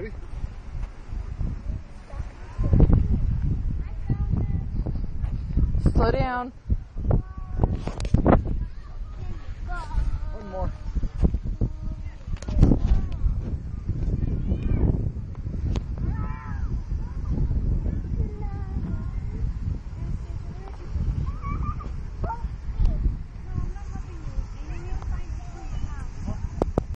Ready? Slow down.